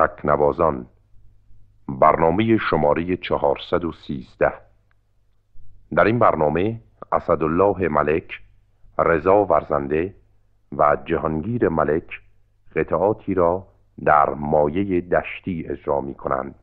تکنوازان. برنامه شماره 413 در این برنامه اسدالله ملک رضا ورزنده و جهانگیر ملک قطعاتی را در مایه دشتی اجرا می کنند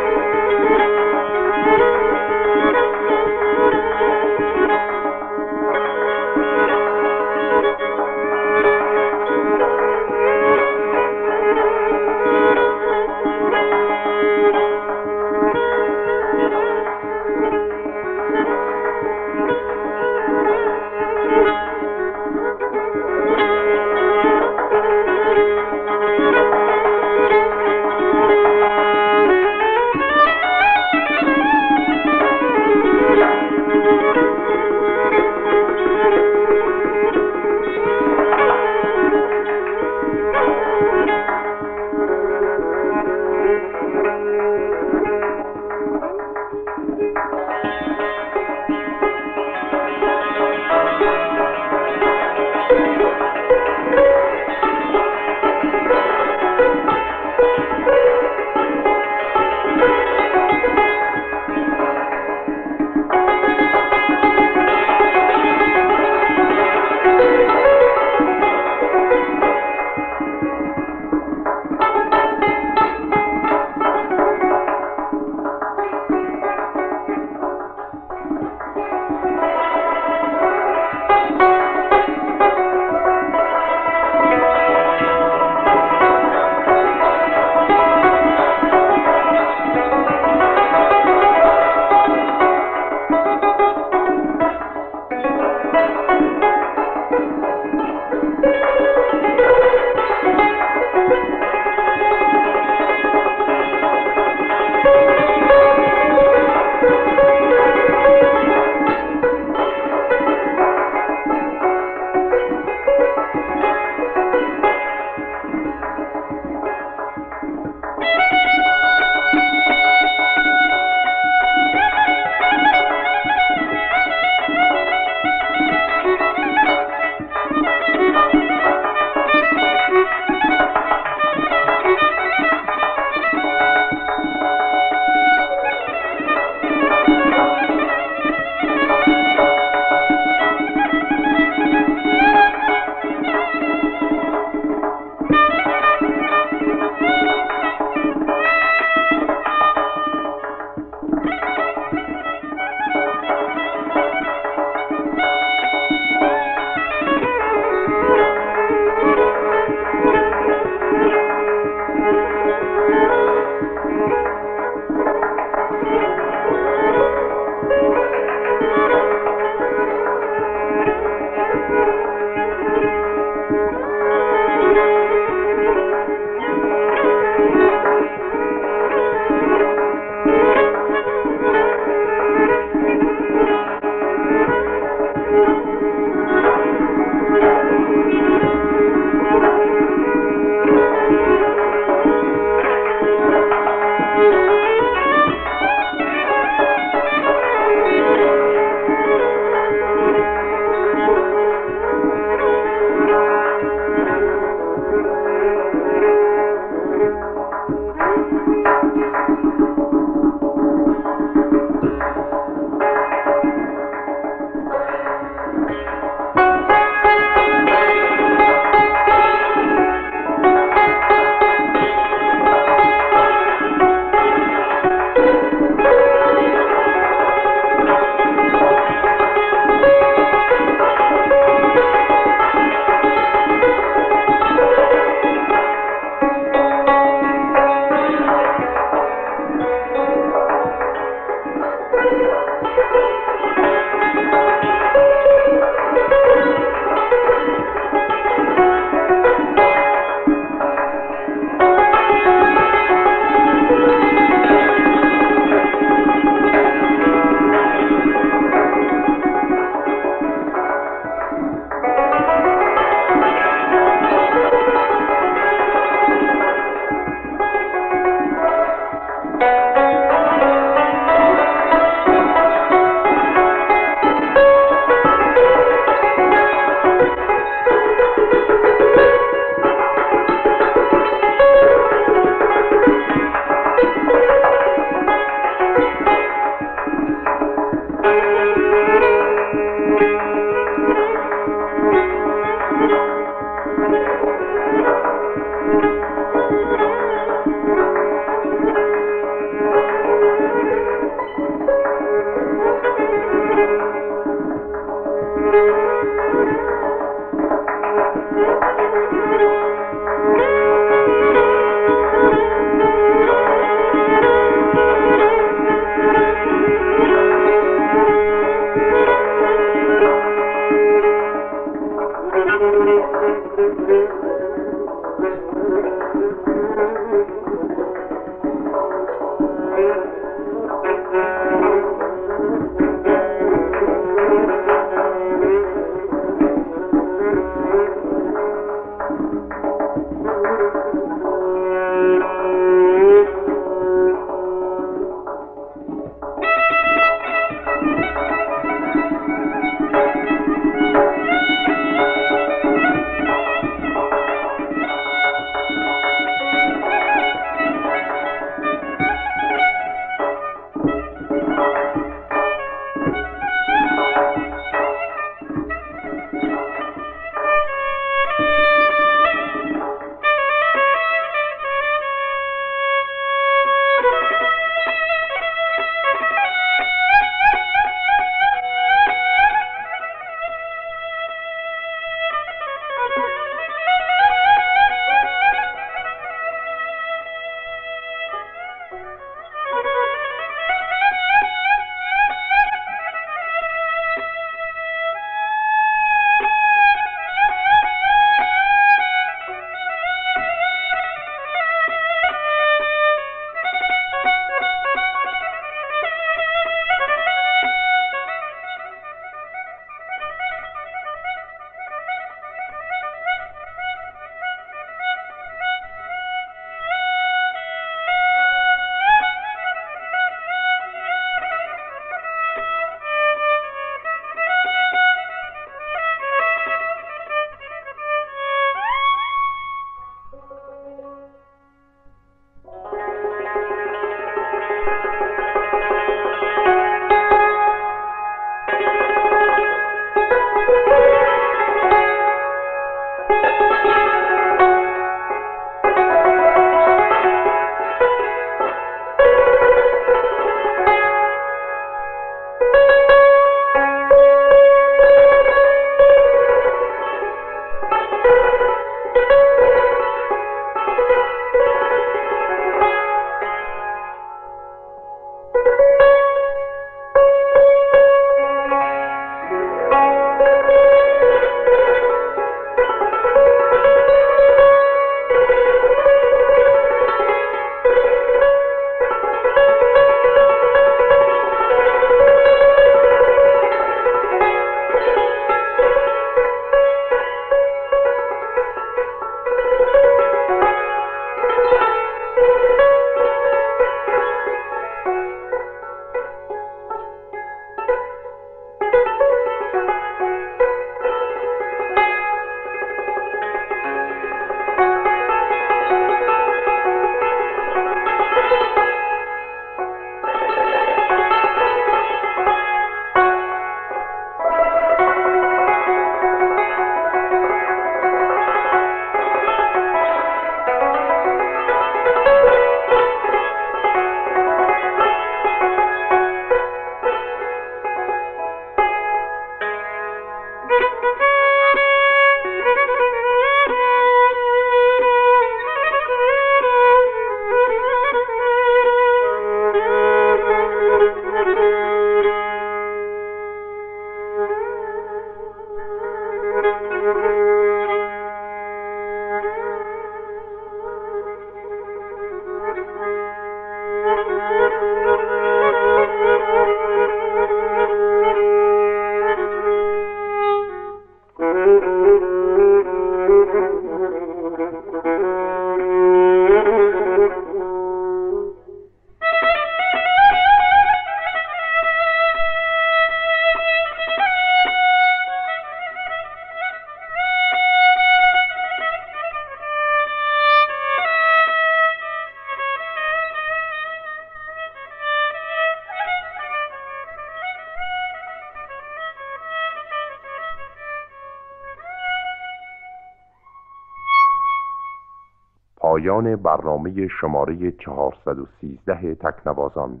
پایان برنامه شماره 413 تکنوازان.